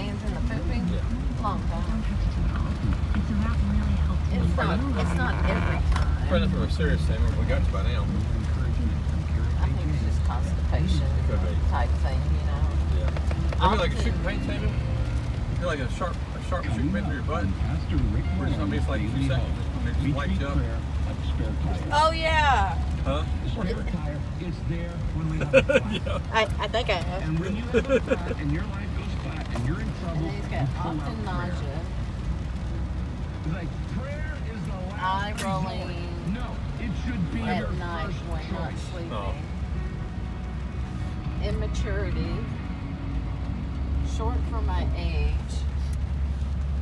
hands in the pooping? Yeah. Long time. It's about really helping It's not, it's not every Probably nothing real serious, Sam. We got you by now. I think it's just constipation type thing, you know. Yeah. Maybe like a shooting pain, Samuel? Feel like a sharp, a sharp shooting pain through your butt. Or something, it's like two seconds. And it just lights up. Oh, yeah. Huh? It's there when we have a yeah. I, I think I have. And when you have a fire and your life goes by and you're in trouble, then he's got you pull out often nausea, Like prayer is the last eye resort. rolling No, it should be your at night first when not choice. sleeping. Oh. Immaturity, short for my age,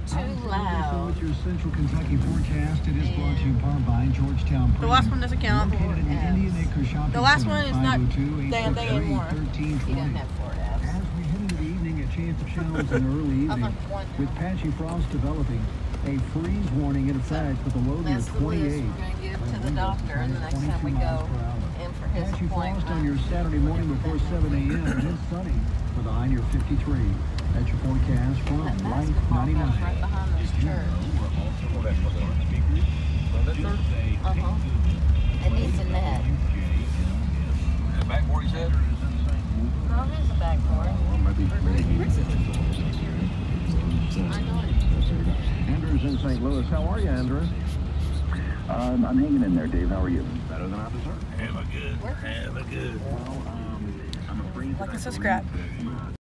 too loud. With your Central Kentucky forecast, it is brought to you powered by Georgetown. The last one doesn't count. The Indian Acre Shopping The last one is not oh damn oh thing anymore. He doesn't have four Fs. As we head into the evening, a chance of showers in the early evening. like one now. With patchy frost developing, a freeze warning in effect with a low near That's the list 28. we're gonna give to the doctor and the next time we go miles per hour. in for his Patchy frost on your. Saturday morning before 7 a.m. and it's sunny with a high near 53. That's your forecast from That Light basketball goes 99. right behind this church. Well, that's what they're Well, that third? Uh-huh. It needs a net. The backboard, he said? Oh, there's a backboard. I know it. Andrew's in St. Louis. How are you, Andrew? Um, I'm hanging in there, Dave. How are you? Better than I deserve. Have a good, have a good. Well, um, I'm afraid Like that and I subscribe. believe that